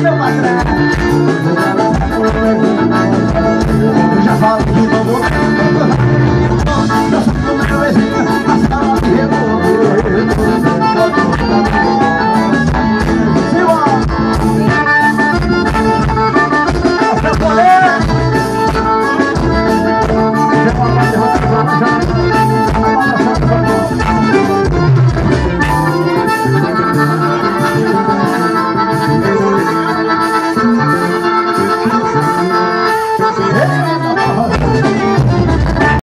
Sumatera